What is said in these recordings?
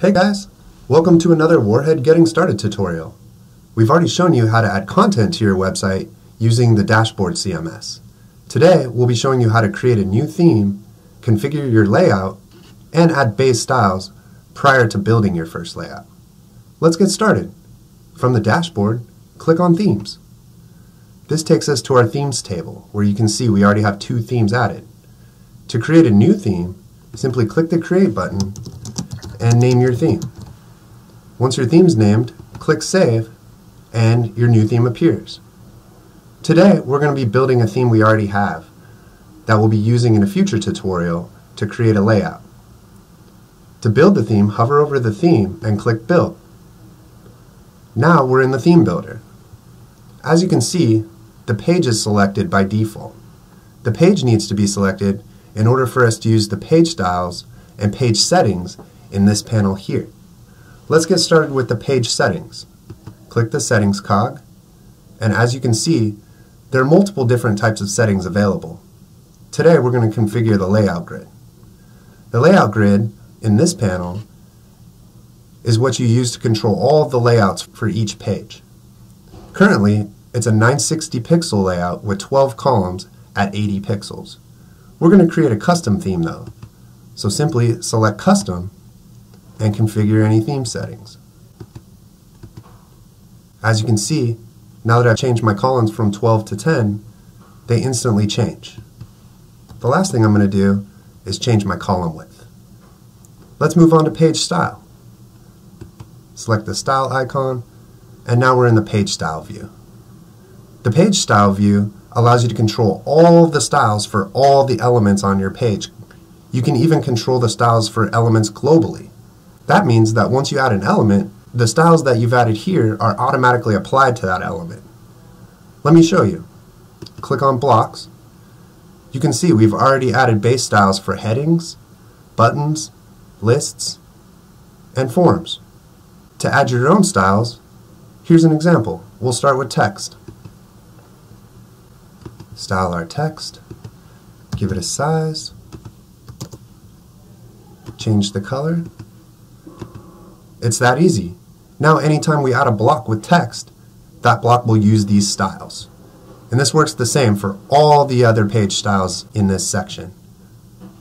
Hey guys, welcome to another Warhead Getting Started tutorial. We've already shown you how to add content to your website using the dashboard CMS. Today, we'll be showing you how to create a new theme, configure your layout, and add base styles prior to building your first layout. Let's get started. From the dashboard, click on Themes. This takes us to our Themes table, where you can see we already have two themes added. To create a new theme, simply click the Create button and name your theme. Once your theme's named, click Save, and your new theme appears. Today, we're going to be building a theme we already have that we'll be using in a future tutorial to create a layout. To build the theme, hover over the theme and click Build. Now we're in the Theme Builder. As you can see, the page is selected by default. The page needs to be selected in order for us to use the page styles and page settings in this panel here. Let's get started with the page settings. Click the settings cog, and as you can see, there are multiple different types of settings available. Today we're going to configure the layout grid. The layout grid in this panel is what you use to control all of the layouts for each page. Currently, it's a 960 pixel layout with 12 columns at 80 pixels. We're going to create a custom theme though. So simply select custom and configure any theme settings. As you can see, now that I've changed my columns from 12 to 10, they instantly change. The last thing I'm going to do is change my column width. Let's move on to page style. Select the style icon, and now we're in the page style view. The page style view allows you to control all the styles for all the elements on your page. You can even control the styles for elements globally. That means that once you add an element, the styles that you've added here are automatically applied to that element. Let me show you. Click on blocks. You can see we've already added base styles for headings, buttons, lists, and forms. To add your own styles, here's an example. We'll start with text. Style our text, give it a size, change the color, it's that easy. Now anytime we add a block with text, that block will use these styles. And this works the same for all the other page styles in this section.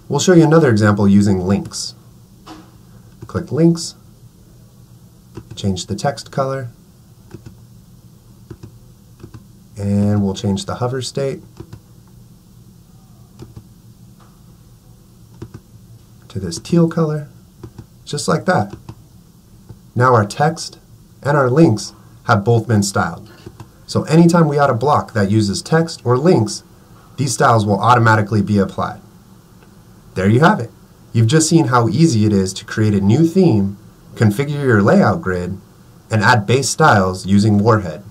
We'll show you another example using links. Click links, change the text color, and we'll change the hover state to this teal color, just like that. Now our text and our links have both been styled. So anytime we add a block that uses text or links, these styles will automatically be applied. There you have it. You've just seen how easy it is to create a new theme, configure your layout grid, and add base styles using Warhead.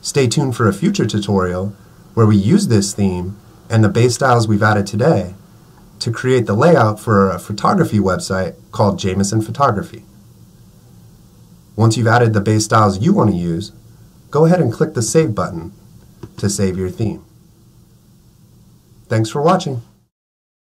Stay tuned for a future tutorial where we use this theme and the base styles we've added today to create the layout for a photography website called Jameson Photography. Once you've added the base styles you want to use, go ahead and click the Save button to save your theme. Thanks for watching.